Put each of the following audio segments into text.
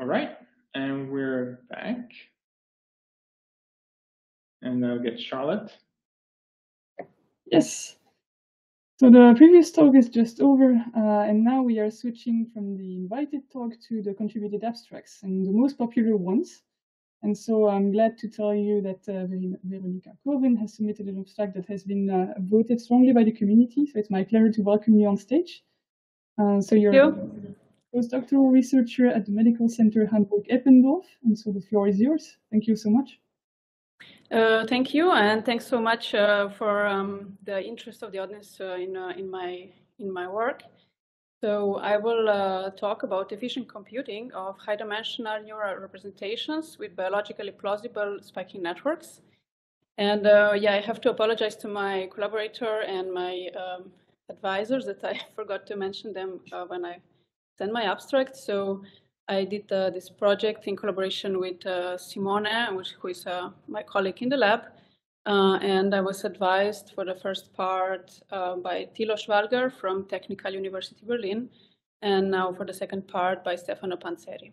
All right, and we're back. And I'll get Charlotte. Yes. So the previous talk is just over, uh, and now we are switching from the invited talk to the contributed abstracts and the most popular ones. And so I'm glad to tell you that uh, Veronika Koren has submitted an abstract that has been uh, voted strongly by the community. So it's my pleasure to welcome you on stage. Uh, so you're you. Postdoctoral researcher at the Medical Center Hamburg-Eppendorf, and so the floor is yours. Thank you so much. Uh, thank you, and thanks so much uh, for um, the interest of the audience uh, in uh, in my in my work. So I will uh, talk about efficient computing of high-dimensional neural representations with biologically plausible spiking networks. And uh, yeah, I have to apologize to my collaborator and my um, advisors that I forgot to mention them when I my abstract. So I did uh, this project in collaboration with uh, Simone, which, who is uh, my colleague in the lab. Uh, and I was advised for the first part uh, by Thilo Schwalger from Technical University Berlin, and now for the second part by Stefano Panzeri.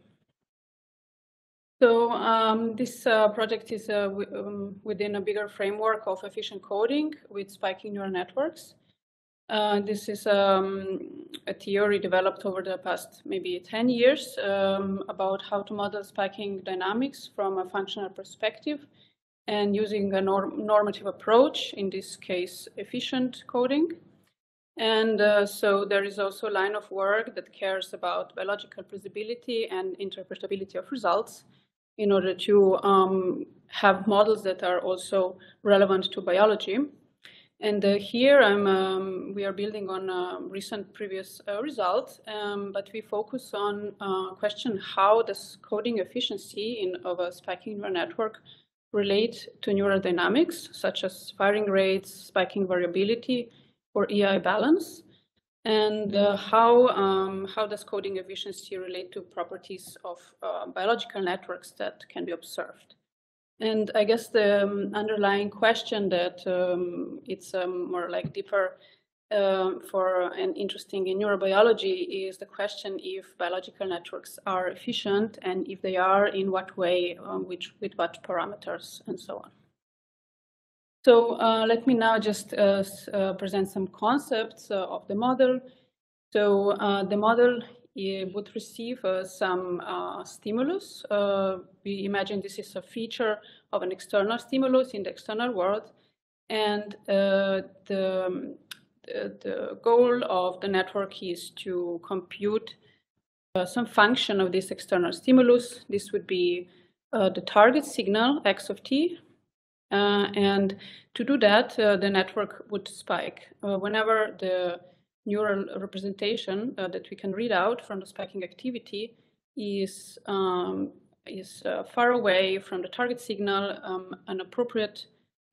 So um, this uh, project is uh, um, within a bigger framework of efficient coding with spiking neural networks. Uh, this is um, a theory developed over the past maybe 10 years um, about how to model spiking dynamics from a functional perspective and using a norm normative approach, in this case, efficient coding. And uh, so there is also a line of work that cares about biological plausibility and interpretability of results in order to um, have models that are also relevant to biology. And uh, here um, we are building on uh, recent previous uh, results, um, but we focus on uh, question how does coding efficiency in, of a spiking neural network relate to neural dynamics, such as firing rates, spiking variability, or EI balance, and uh, how, um, how does coding efficiency relate to properties of uh, biological networks that can be observed. And I guess the um, underlying question that um, it's um, more like deeper uh, for and interesting in neurobiology is the question if biological networks are efficient and if they are, in what way, um, which, with what parameters, and so on. So uh, let me now just uh, uh present some concepts uh, of the model. So uh, the model would receive some stimulus. we imagine this is a feature of an external stimulus in the external world. And the the goal of the network is to compute uh, some function of this external stimulus. This would be uh, the target signal, x of t. Uh, and to do that, uh, the network would spike. Uh, whenever the neural representation uh, that we can read out from the spiking activity is, um, is far away from the target signal, um, an appropriate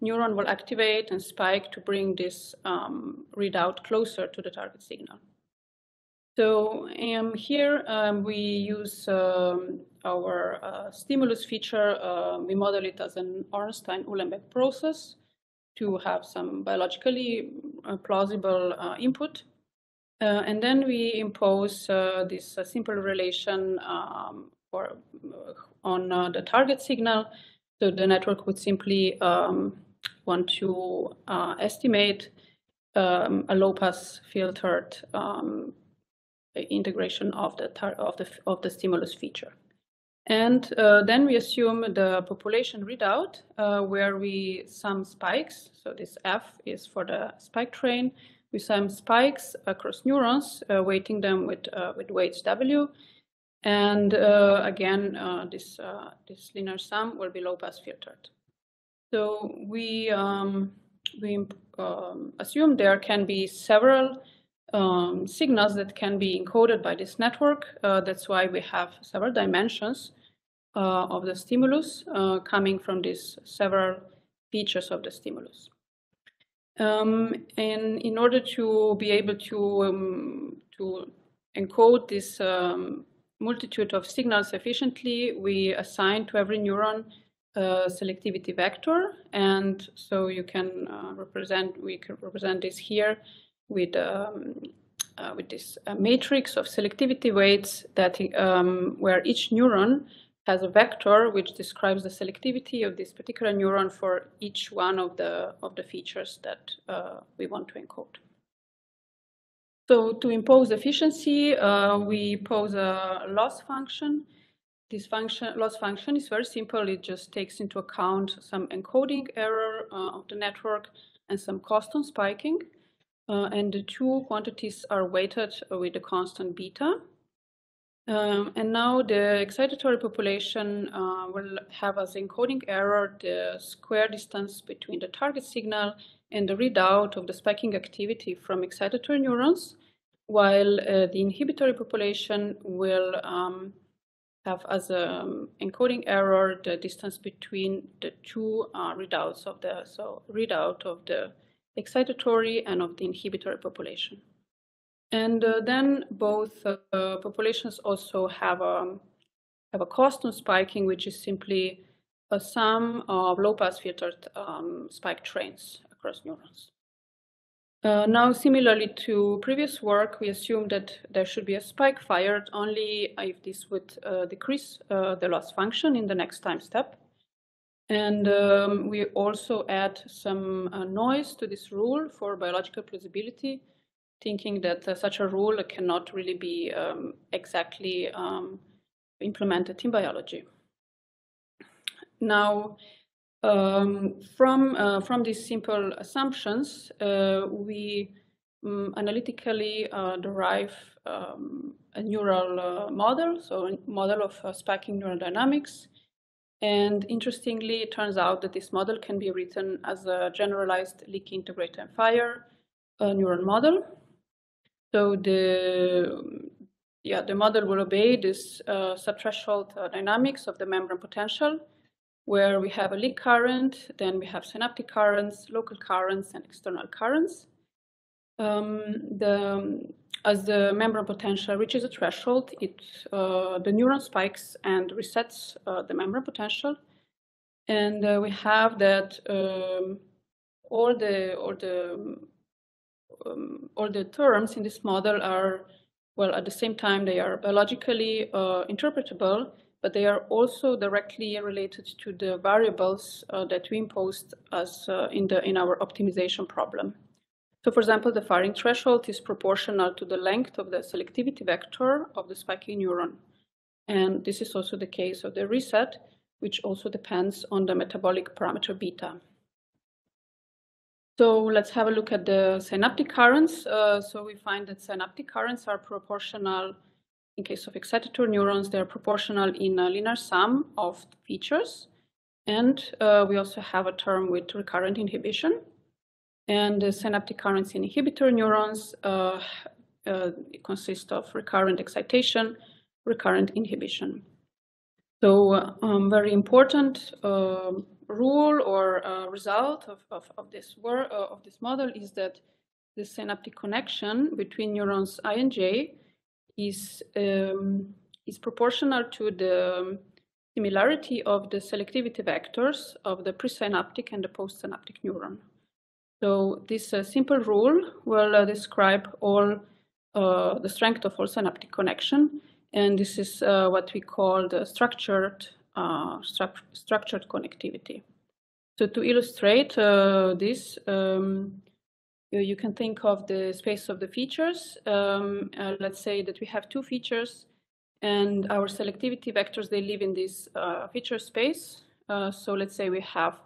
neuron will activate and spike to bring this um, readout closer to the target signal. So um, here um, we use um, our uh, stimulus feature. Uh, we model it as an Ornstein-Uhlenbeck process to have some biologically uh, plausible uh, input. Uh, and then we impose uh, this simple relation um, for, on the target signal. So the network would simply um, want to uh, estimate um, a low-pass filtered um, integration of the of the of the stimulus feature. And uh, then we assume the population readout, uh, where we sum spikes. So this F is for the spike train. We sum spikes across neurons, uh, weighting them with uh, with weights W. And uh, again, this this linear sum will be low pass filtered. So we, um, we um, assume there can be several um, signals that can be encoded by this network. Uh, that's why we have several dimensions uh, of the stimulus uh, coming from these several features of the stimulus. Um, and in order to be able to, um, to encode this um, multitude of signals efficiently, we assign to every neuron a selectivity vector. And so you can uh, represent, we can represent this here with um, uh, with this uh, matrix of selectivity weights that um, where each neuron has a vector which describes the selectivity of this particular neuron for each one of the of the features that uh, we want to encode. So to impose efficiency, uh, we pose a loss function. This function, loss function is very simple. It just takes into account some encoding error uh, of the network and some cost on spiking. Uh, and the two quantities are weighted with the constant beta. Um, and now the excitatory population uh, will have as encoding error the square distance between the target signal and the readout of the spiking activity from excitatory neurons, while uh, the inhibitory population will um, have as an um, encoding error the distance between the two uh, readouts of the so readout of the excitatory and of the inhibitory population. And uh, then both uh, populations also have a, have a cost on spiking, which is simply a sum of low-pass filtered um, spike trains across neurons. Uh, now, similarly to previous work, we assume that there should be a spike fired only if this would uh, decrease uh, the loss function in the next time step. And um, we also add some uh, noise to this rule for biological plausibility thinking that uh, such a rule cannot really be um, exactly um, implemented in biology. Now, um, from, uh, from these simple assumptions, uh, we um, analytically uh, derive um, a neural uh, model, so a model of uh, spiking neural dynamics. And interestingly, it turns out that this model can be written as a generalized leaky integrator and fire neural model. So the yeah the model will obey this uh, subthreshold uh, dynamics of the membrane potential, where we have a leak current, then we have synaptic currents, local currents, and external currents. Um, the, as the membrane potential reaches a threshold, it, uh, the neuron spikes and resets uh, the membrane potential. And uh, we have that um, all the, all the um, all the terms in this model are, well, at the same time, they are biologically uh, interpretable, but they are also directly related to the variables uh, that we imposed as uh, in, the, in our optimization problem. So for example, the firing threshold is proportional to the length of the selectivity vector of the spiking neuron. And this is also the case of the reset, which also depends on the metabolic parameter beta. So let's have a look at the synaptic currents. Uh, so we find that synaptic currents are proportional, in case of excitatory neurons, they're proportional in a linear sum of features. And uh, we also have a term with recurrent inhibition. And the synaptic currents in inhibitory neurons uh, uh consist of recurrent excitation, recurrent inhibition. So um, very important um, rule or uh, result of, of, of this work uh, of this model is that the synaptic connection between neurons I and J is um, is proportional to the similarity of the selectivity vectors of the presynaptic and the postsynaptic neuron. So this uh, simple rule will uh, describe all uh, the strength of all synaptic connection, and this is uh, what we call the structured uh, stru structured connectivity. So to illustrate uh, this, um, you can think of the space of the features. Um, uh, let's say that we have two features and our selectivity vectors, they live in this uh, feature space. Uh, so let's say we have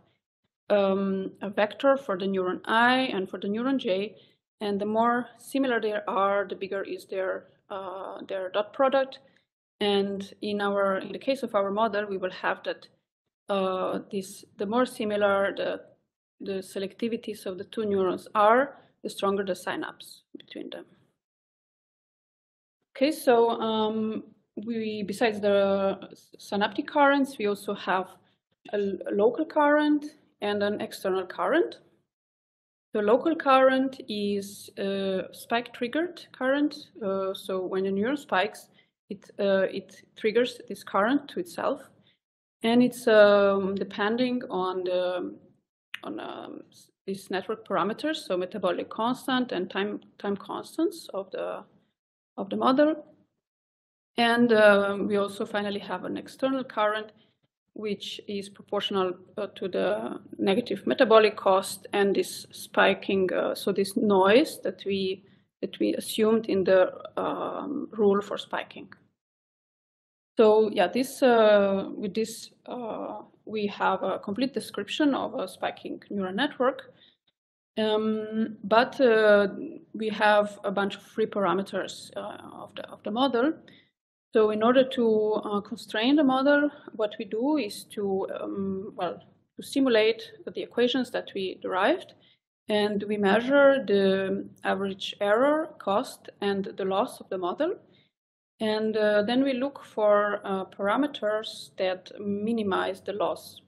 um, a vector for the neuron I and for the neuron J. And the more similar they are, the bigger is their, their dot product. And in our in the case of our model, we will have that uh, this the more similar the the selectivities of the two neurons are, the stronger the synapse between them. Okay, so um, we besides the synaptic currents, we also have a, local current and an external current. The local current is a spike triggered current. Uh, so when a neuron spikes, it, uh, it triggers this current to itself. And it's um, depending on the on um, these network parameters, so metabolic constant and time time constants of the of the model. And uh, we also finally have an external current, which is proportional uh, to the negative metabolic cost and this spiking, uh, so this noise that we that we assumed in the um, rule for spiking. So yeah, this uh, with this uh, we have a complete description of a spiking neural network, um, but uh, we have a bunch of free parameters uh, of the of the model. So in order to uh, constrain the model, what we do is to um, well to simulate the equations that we derived, and we measure the average error, cost, and the loss of the model. And uh, then we look for uh, parameters that minimize the loss.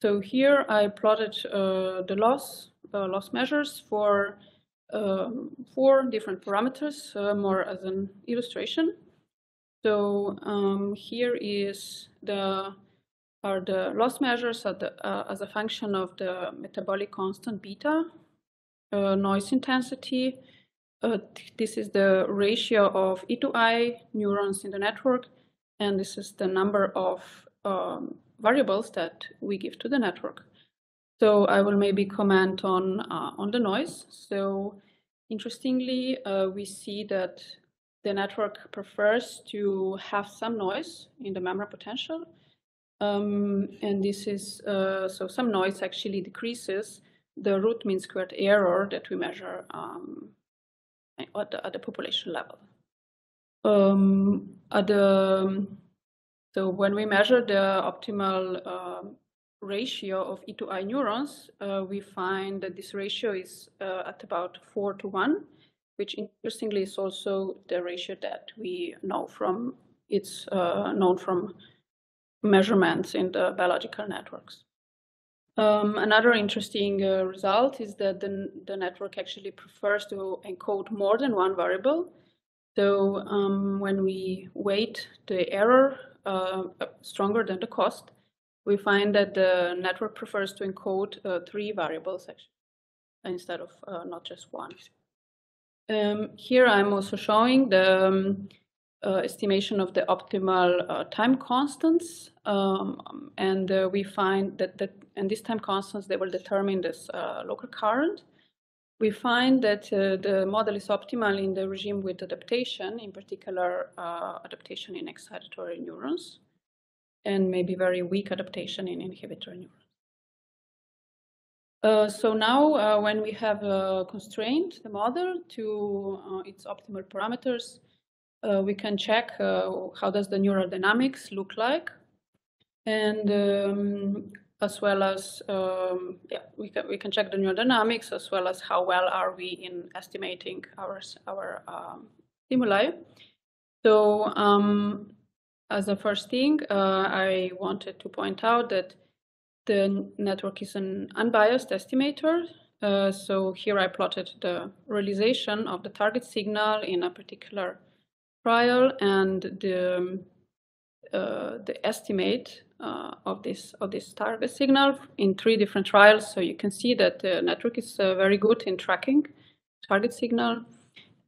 So here I plotted uh, the loss, uh, loss measures for um, four different parameters, uh, more as an illustration. So um, here is the are the loss measures the, uh, as a function of the metabolic constant beta, noise intensity, uh, this is the ratio of E to I neurons in the network, and this is the number of um, variables that we give to the network. So I will maybe comment on uh, on the noise. So interestingly, uh, we see that the network prefers to have some noise in the membrane potential. Um, and this is, uh, so some noise actually decreases the root mean squared error that we measure um, at the, at the population level. Um, at the, so when we measure the optimal uh, ratio of E to I neurons, uh, we find that this ratio is uh, at about 4 to 1, which interestingly is also the ratio that we know from, it's uh, known from measurements in the biological networks. Um, another interesting uh, result is that the, the network actually prefers to encode more than one variable. So um, when we weight the error uh, stronger than the cost, we find that the network prefers to encode uh, three variables actually, instead of uh, not just one. Um, here I'm also showing the um, uh, estimation of the optimal uh, time constants. Um, and uh, we find that, that, and these time constants, they will determine this uh, local current. We find that uh, the model is optimal in the regime with adaptation, in particular uh, adaptation in excitatory neurons, and maybe very weak adaptation in inhibitory neurons. So now, when we have constrained the model to its optimal parameters, uh, we can check uh, how does the neural dynamics look like. And um, as well as um, yeah we can we can check the neural dynamics as well as how well are we in estimating our our um, stimuli. So um, as a first thing uh, I wanted to point out that the network is an unbiased estimator. Uh, so here I plotted the realization of the target signal in a particular trial and the um, uh, the estimate uh, of this of this target signal in three different trials. So you can see that the network is uh, very good in tracking target signal.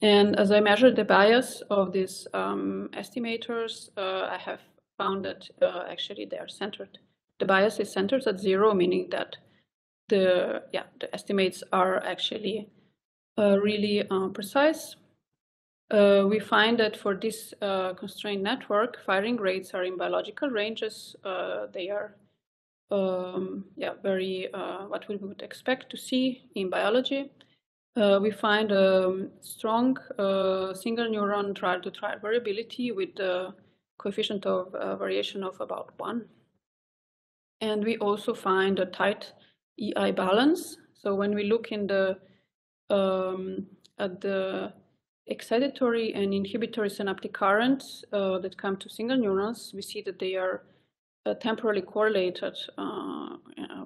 And as I measured the bias of these um, estimators, uh, I have found that uh, actually they are centered. The bias is centered at zero, meaning that the yeah the estimates are actually uh, really precise. Uh, we find that for this uh, constrained network, firing rates are in biological ranges. Uh, they are, um, yeah, very uh, what we would expect to see in biology. Uh, we find a um, strong uh, single neuron trial-to-trial variability with the coefficient of variation of about one. And we also find a tight EI balance. So when we look in the um, at the excitatory and inhibitory synaptic currents uh, that come to single neurons, we see that they are uh, temporally correlated uh,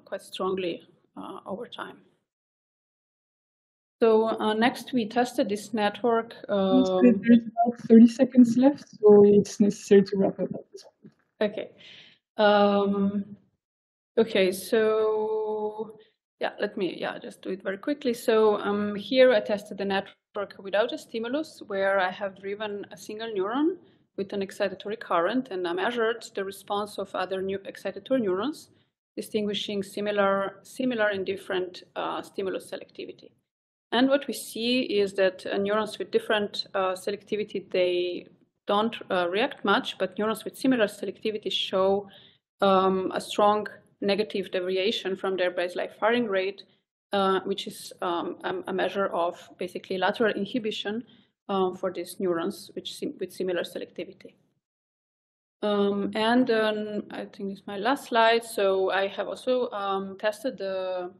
quite strongly uh, over time. So uh, next we tested this network. Um, There's about 30 seconds left, so it's necessary to wrap up at this point. Okay. Um, okay, so yeah, let me yeah just do it very quickly. So um, here I tested the network without a stimulus, where I have driven a single neuron with an excitatory current, and I measured the response of other new excitatory neurons, distinguishing similar similar and different uh, stimulus selectivity. And what we see is that uh, neurons with different uh, selectivity, they don't uh, react much, but neurons with similar selectivity show um, a strong negative deviation from their baseline firing rate, uh, which is um, a measure of basically lateral inhibition um, for these neurons which sim with similar selectivity. Um, and um, I think it's my last slide. So I have also um, tested the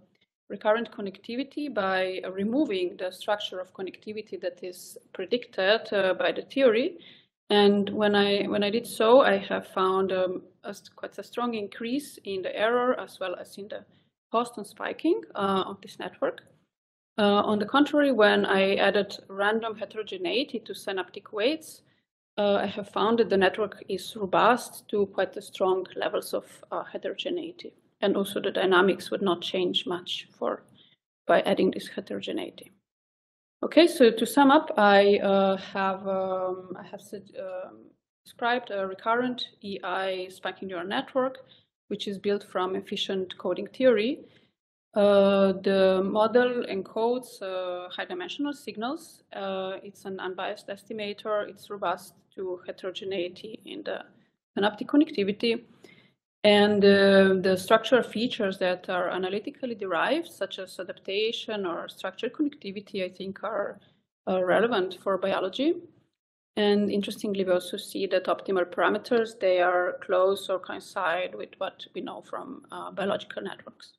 recurrent connectivity by uh, removing the structure of connectivity that is predicted uh, by the theory. And when I when I did so, I have found um, a, quite a strong increase in the error as well as in the cost and spiking uh, of this network. Uh, on the contrary, when I added random heterogeneity to synaptic weights, uh, I have found that the network is robust to quite strong levels of heterogeneity. And also the dynamics would not change much for by adding this heterogeneity. Okay, so to sum up, I uh, have um, I have um, described a recurrent EI spiking neural network, which is built from efficient coding theory. Uh, the model encodes uh, high-dimensional signals. Uh, it's an unbiased estimator. It's robust to heterogeneity in the synaptic connectivity. And uh, the structural features that are analytically derived, such as adaptation or structural connectivity, I think are relevant for biology. And interestingly, we also see that optimal parameters, they are close or coincide with what we know from uh, biological networks.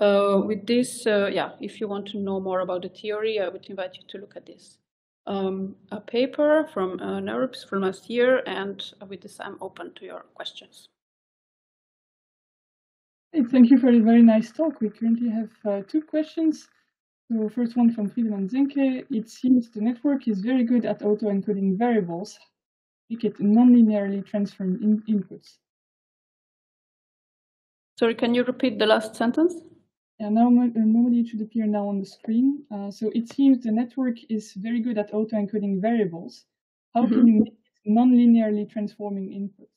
Uh, with this, uh, yeah, if you want to know more about the theory, I would invite you to look at this. Um, a paper from uh, from last year, and with this, I'm open to your questions. Hey, Thank you for a very nice talk. We currently have uh, two questions. So first one from Friedemann Zenke, It seems the network is very good at auto-encoding variables, make it non-linearly transform in inputs. Sorry, can you repeat the last sentence? Yeah, now, uh, normally it should appear now on the screen. Uh, so it seems the network is very good at auto-encoding variables. How mm -hmm. can you make it non-linearly transforming inputs?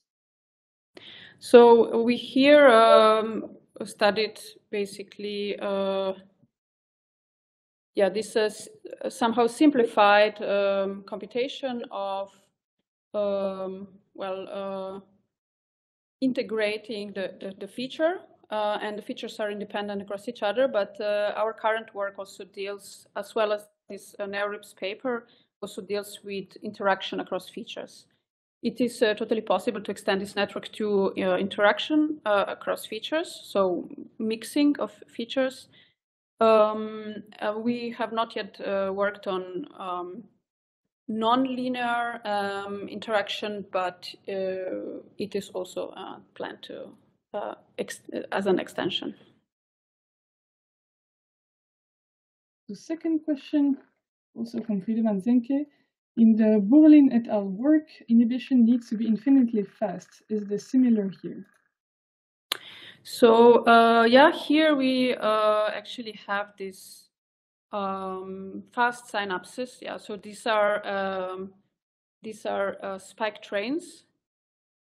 So we here um, studied basically, uh, yeah, this is somehow simplified um, computation of, um, well, uh, integrating the, the, the feature uh, and the features are independent across each other, but uh, our current work also deals, as well as this uh, NeurIPS paper, also deals with interaction across features it is uh, totally possible to extend this network to uh, interaction uh, across features, so mixing of features. Um, uh, we have not yet uh, worked on um, non-linear um, interaction, but uh, it is also planned to as an extension. The second question, also from Friedemann Zenke, in the Boerlin et al. work, inhibition needs to be infinitely fast. Is this similar here? So uh, yeah, here we uh, actually have this um, fast synapses. Yeah, so these are um, these are uh, spike trains.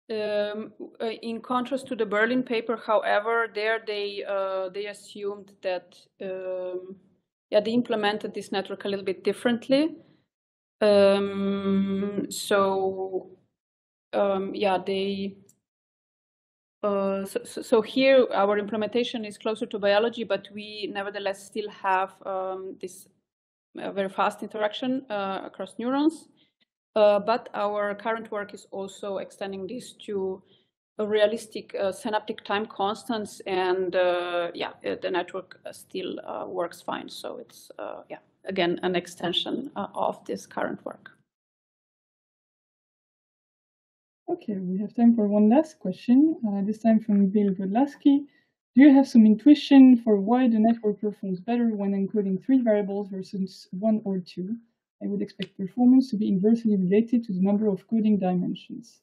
Um, uh, in contrast to the Boerlin paper, however, there they uh, they assumed that um, yeah they implemented this network a little bit differently. Um, so um, yeah, they. Uh, so, so, here our implementation is closer to biology, but we nevertheless still have um, this uh, very fast interaction uh, across neurons. Uh, but our current work is also extending this to a realistic uh, synaptic time constants, and yeah, the network still works fine. So it's yeah again, an extension of this current work. Okay, we have time for one last question, uh, this time from Bill Podlaski. Do you have some intuition for why the network performs better when encoding three variables versus one or two? I would expect performance to be inversely related to the number of coding dimensions.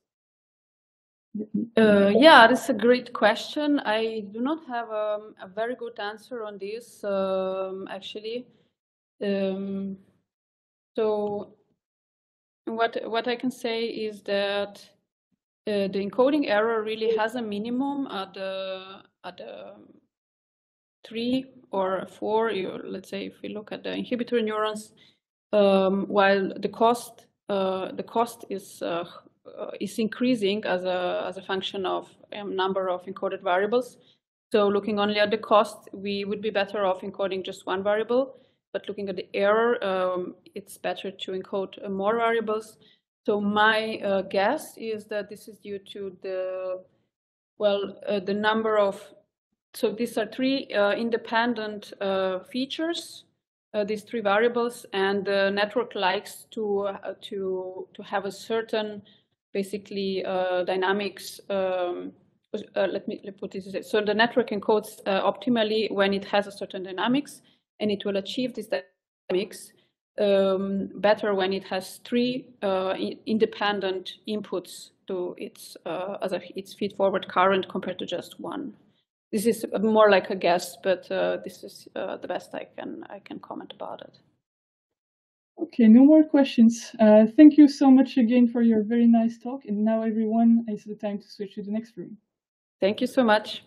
Uh, yeah, that's a great question. I do not have um, a very good answer on this, um, actually. Um, so what what I can say is that uh, the encoding error really has a minimum at the at the three or four. Let's say if we look at the inhibitory neurons, um, while the cost uh, the cost is uh, uh, is increasing as a as a function of um, number of encoded variables. So looking only at the cost, we would be better off encoding just one variable. But looking at the error, um, it's better to encode uh, more variables. So my uh, guess is that this is due to the well uh, the number of so these are three uh, independent uh, features uh, these three variables and the network likes to uh, to to have a certain basically dynamics um, uh, let me put this so the network encodes optimally when it has a certain dynamics and it will achieve this dynamics um, better when it has three independent inputs to its as a, its feed forward current compared to just one this is more like a guess, but uh, this is uh, the best I can I can comment about it. Okay, no more questions. Uh, thank you so much again for your very nice talk. And now everyone is the time to switch to the next room. Thank you so much.